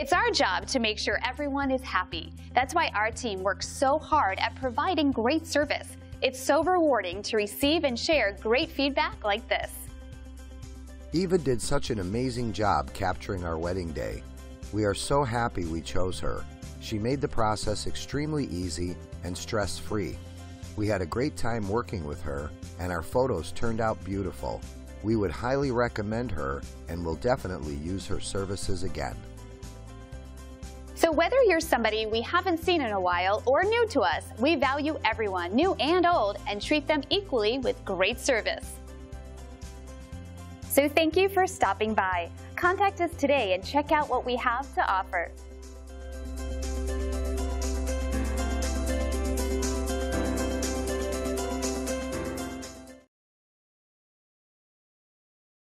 It's our job to make sure everyone is happy. That's why our team works so hard at providing great service. It's so rewarding to receive and share great feedback like this. Eva did such an amazing job capturing our wedding day. We are so happy we chose her. She made the process extremely easy and stress-free. We had a great time working with her, and our photos turned out beautiful. We would highly recommend her and will definitely use her services again. So whether you're somebody we haven't seen in a while or new to us, we value everyone, new and old, and treat them equally with great service. So thank you for stopping by. Contact us today and check out what we have to offer.